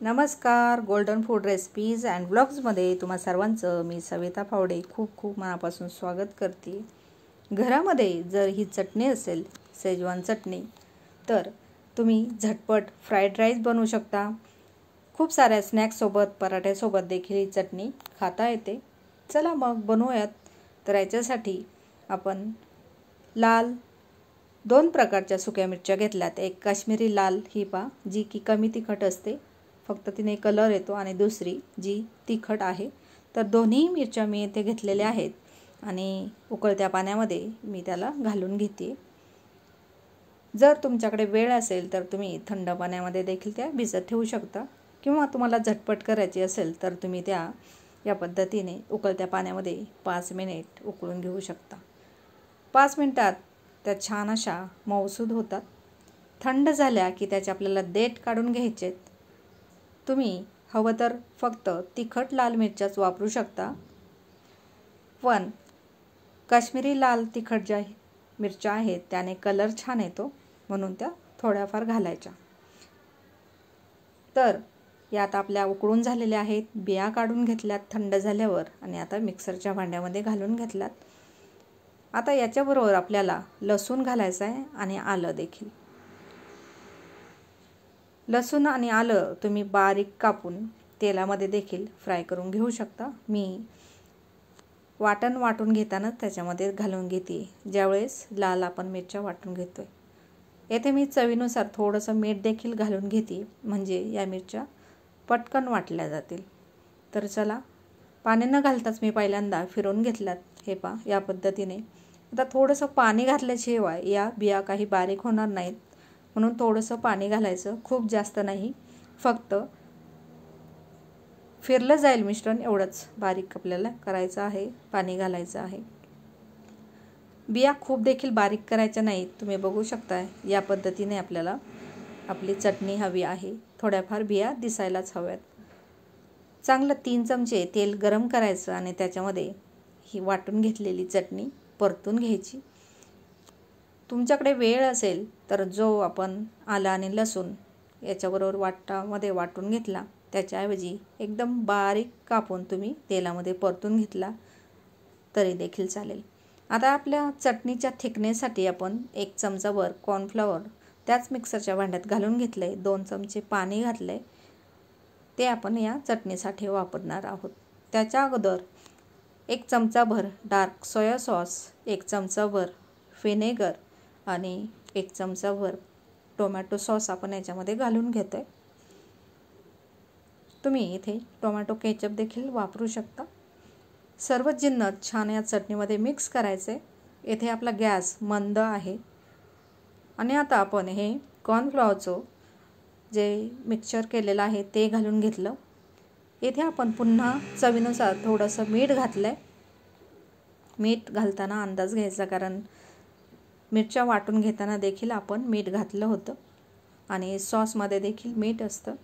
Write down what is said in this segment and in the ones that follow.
नमस्कार golden food recipes and ब्लॉग्समध्ये तुम्हा सर्वांचं मी सविता फावडे खूप खूप मनापासून स्वागत करते. घरामध्ये जर ही चटणी असेल सेजवान चटणी तर तुम्ही झटपट फ्राईड राईस बनवू शकता. खूप साऱ्या स्नॅक्ससोबत पराठ्यासोबत देखील ही चटणी खाता येते. चला मग बनवूयात. तर याच्यासाठी आपण लाल दोन प्रकारच्या सुक्या मिरच्या घेतल्यात. एक काश्मीरी लाल ही पा जी की कमी तिखट असते. फक्त तिने कलर येतो आणि दुसरी जी तिखट आहे तर दोन्ही मिरच्या मी येथे घेतलेल्या आहेत आणि उकळत्या पाण्यामध्ये मी त्याला घालून घेते. जर तुमच्याकडे वेळ असेल तर तुम्ही थंड पाण्यामध्ये देखील त्या भिजत ठेवू शकता. किंवा तुम्हाला झटपट करायची असेल तर तुम्ही त्या या पद्धतीने उकळत्या पाण्यामध्ये पाच मिनिट उकळून घेऊ शकता. पाच मिनटात त्या छान अशा मऊसूद होतात. थंड झाल्या की त्याचे आपल्याला देठ काढून घ्यायचेत. तुम्ही हवं तर फक्त तिखट लाल मिरच्याच वापरू शकता. पण काश्मीरी लाल तिखट ज्या मिरच्या आहेत त्याने कलर छान येतो म्हणून त्या थोड्याफार घालायच्या. तर यात आपल्या उकळून झालेल्या आहेत बिया काढून घेतल्यात थंड झाल्यावर आणि आता मिक्सरच्या भांड्यामध्ये घालून घेतल्यात. आता याच्याबरोबर आपल्याला लसूण घालायचं आहे आणि आलं देखील. लसूण आणि आलं तुम्ही बारीक कापून तेलामध्ये देखील फ्राय करून घेऊ शकता. मी वाटण वाटून घेताना त्याच्यामध्ये घालून घेते. ज्यावेळेस लाल आपण मिरच्या वाटून घेतो आहे येथे मी चवीनुसार थोडंसं मीठ देखील घालून घेते. म्हणजे या मिरच्या पटकन वाटल्या जातील. तर चला पाणी न घालताच मी पहिल्यांदा फिरवून घेतल्यात. हे पा या पद्धतीने. आता थोडंसं पाणी घातल्याशिवाय या बिया काही बारीक होणार नाहीत. म्हणून थोडंसं पाणी घालायचं खूप जास्त नाही. फक्त फिरलं जाईल मिश्रण एवढंच बारीक आपल्याला करायचं आहे पाणी घालायचं आहे. बिया खूप देखील बारीक करायच्या नाहीत तुम्ही बघू शकता या पद्धतीने आपल्याला आपली चटणी हवी आहे. थोड्याफार बिया दिसायलाच हव्यात. चांगलं तीन चमचे तेल गरम करायचं आणि त्याच्यामध्ये ही वाटून घेतलेली चटणी परतून घ्यायची. तुमच्याकडे वेळ असेल तर जो आपण आला आणि लसूण याच्याबरोबर वाटामध्ये वाटून घेतला त्याच्याऐवजी एकदम बारीक कापून तुम्ही तेलामध्ये परतून घेतला तरी देखील चालेल. आता आपल्या चटणीच्या थिकनेससाठी आपण एक चमचावर कॉर्नफ्लॉवर त्याच मिक्सरच्या भांड्यात घालून घेतलं आहे दोन चमचे पाणी घातलं आहे ते आपण या चटणीसाठी वापरणार आहोत. त्याच्या अगोदर एक चमचाभर डार्क सोया सॉस एक चमचाभर व्हिनेगर आणि एक चमचाभर टोमॅटो सॉस आपण याच्यामध्ये घालून घेतो आहे तुम्ही इथे टोमॅटो केचप देखील वापरू शकता. सर्व जिन्नत छान या चटणीमध्ये मिक्स करायचे. येथे आपला गॅस मंद आहे. आणि आता आपण हे कॉर्नफ्लॉवरचं जे मिक्सचर केलेलं आहे ते घालून घेतलं. येथे आपण पुन्हा चवीनुसार थोडंसं मीठ घातलं आहे मीठ घालताना अंदाज घ्यायचा कारण मिरच्या वाटून घेताना देखील आपण मीठ घातलं होतं. आणि सॉसमध्ये देखील मीठ असतं.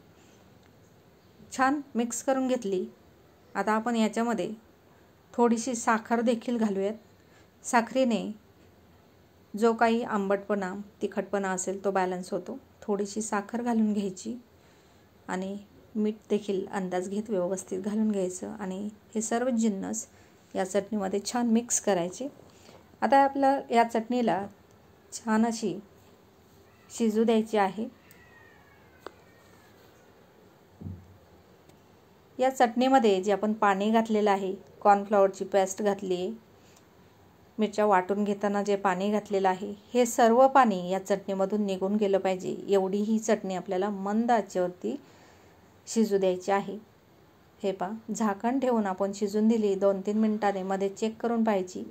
छान मिक्स करून घेतली. आता आपण याच्यामध्ये थोडीशी साखर देखील घालूयात. साखरेने जो काही आंबटपणा तिखटपणा असेल तो बॅलन्स होतो. थोडीशी साखर घालून घ्यायची. आणि मीठ देखील अंदाज घेत व्यवस्थित घालून घ्यायचं. आणि हे सर्व जिन्नस या चटणीमध्ये छान मिक्स करायचे. आता आपलं या चटणीला छान अशी शिजू द्यायची आहे. या चटणीमध्ये जे आपण पाणी घातलेलं आहे कॉर्नफ्लॉवरची पेस्ट घातली आहे मिरच्या वाटून घेताना जे पाणी घातलेलं आहे हे सर्व पाणी या चटणीमधून निघून गेलं पाहिजे. एवढी ही चटणी आपल्याला मंद आचेवरती शिजू द्यायची आहे. हे पा झाकण ठेवून आपण शिजून दिली दोन तीन मिनटाने मध्ये चेक करून पाहायची.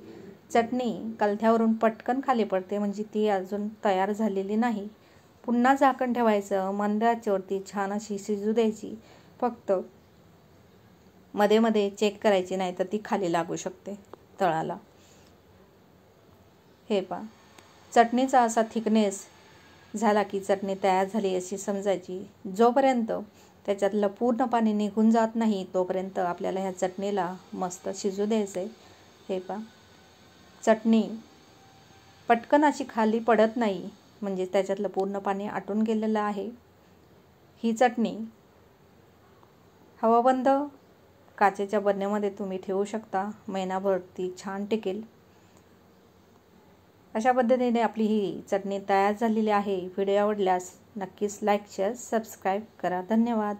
चटणी कलथ्यावरून पटकन खाली पडते म्हणजे ती अजून तयार झालेली नाही. पुन्हा झाकण ठेवायचं मंद आचेवरती छान अशी शिजू द्यायची. फक्त मध्ये मध्ये चेक करायची नाही तर ती खाली लागू शकते तळाला. हे पा चटणीचा असा थिकनेस झाला की चटणी तयार झाली अशी समजायची. जोपर्यंत त्याच्यातलं पूर्ण पाणी निघून जात नाही तोपर्यंत आपल्याला ह्या चटणीला मस्त शिजू द्यायचं आहे हे पा चटणी. पटकन अशी खाली पडत नाही. म्हणजे त्याच्यातलं पूर्ण पाणी आटून गेलेलं आहे. ही चटणी. हवाबंद काचेच्या बनण्यामध्ये तुम्ही ठेवू शकता. महिनाभर ती छान टिकेल. अशा पद्धतीने आपली ही चटणी तयार झालेली आहे. व्हिडिओ आवडल्यास नक्कीच लाईक शेअर सबस्क्राईब करा. धन्यवाद.